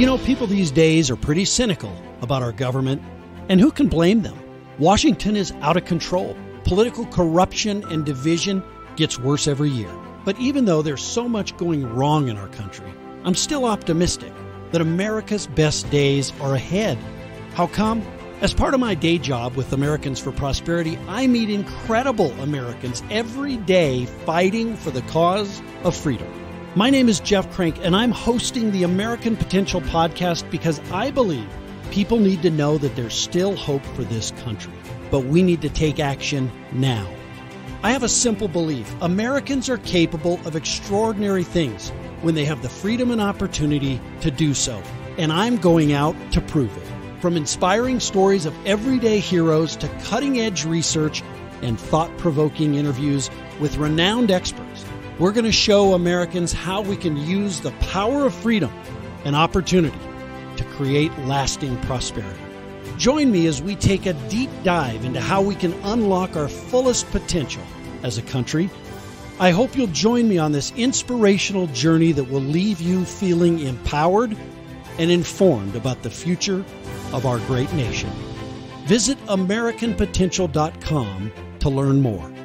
You know, people these days are pretty cynical about our government, and who can blame them? Washington is out of control. Political corruption and division gets worse every year. But even though there's so much going wrong in our country, I'm still optimistic that America's best days are ahead. How come? As part of my day job with Americans for Prosperity, I meet incredible Americans every day fighting for the cause of freedom. My name is Jeff Crank, and I'm hosting the American Potential podcast because I believe people need to know that there's still hope for this country. But we need to take action now. I have a simple belief Americans are capable of extraordinary things when they have the freedom and opportunity to do so. And I'm going out to prove it. From inspiring stories of everyday heroes to cutting edge research and thought provoking interviews with renowned experts. We're going to show Americans how we can use the power of freedom and opportunity to create lasting prosperity. Join me as we take a deep dive into how we can unlock our fullest potential as a country. I hope you'll join me on this inspirational journey that will leave you feeling empowered and informed about the future of our great nation. Visit AmericanPotential.com to learn more.